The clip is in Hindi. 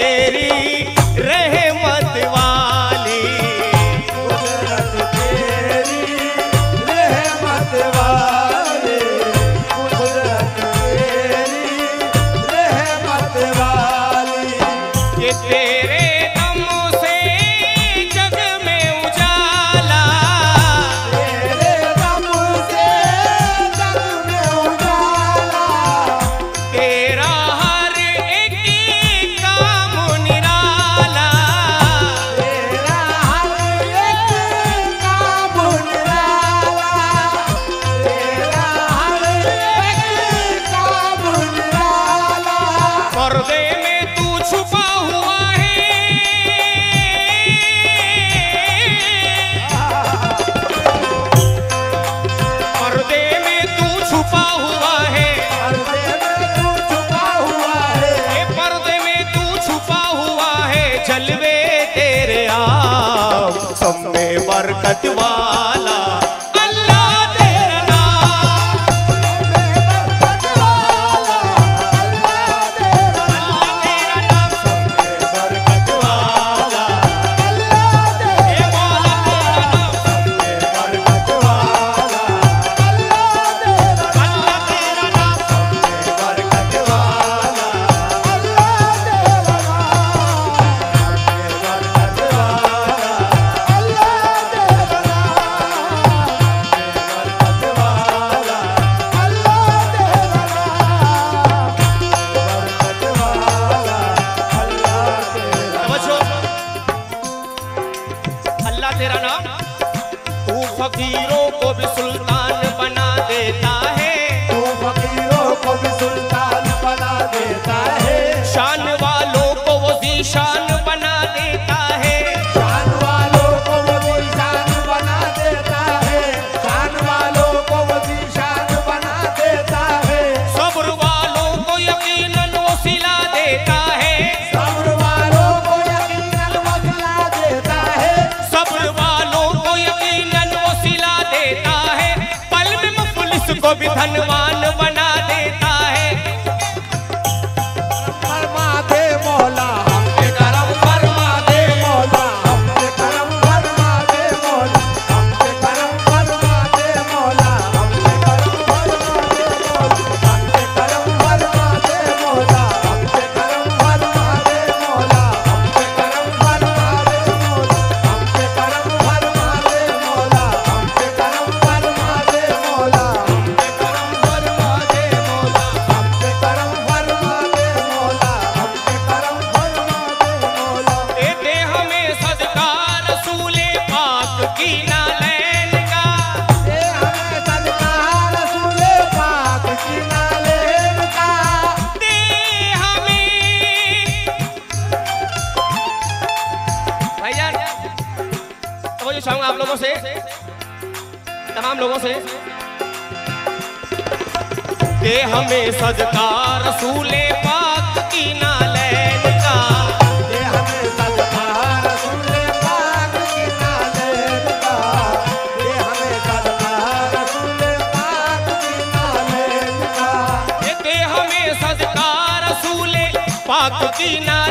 तेरी रहे अल्लाह तेरा नाम? तू फकीरों को भी सुल्तान को भी धनवान बन तमाम लोगों से। के हमें सजकार सूले पाक की नालैन का। हमें पाक की ना